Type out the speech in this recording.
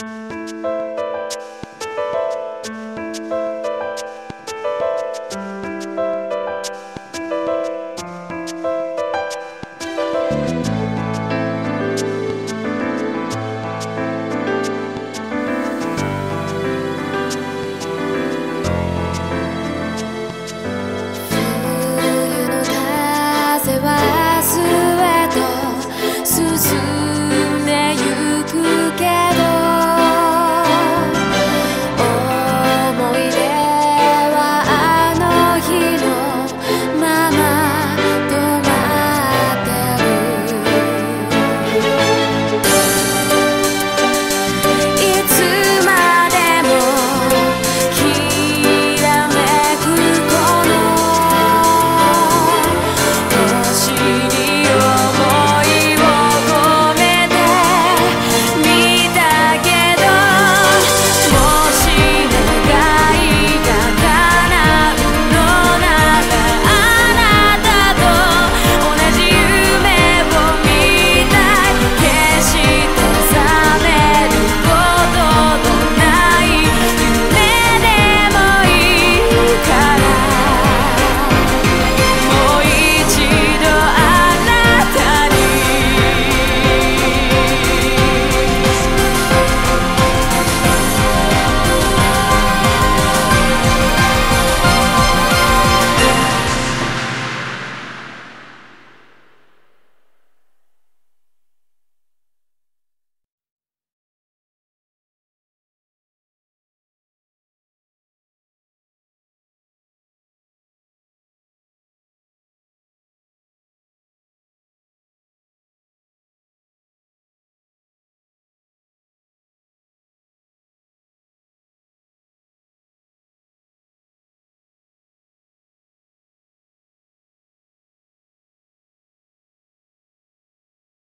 you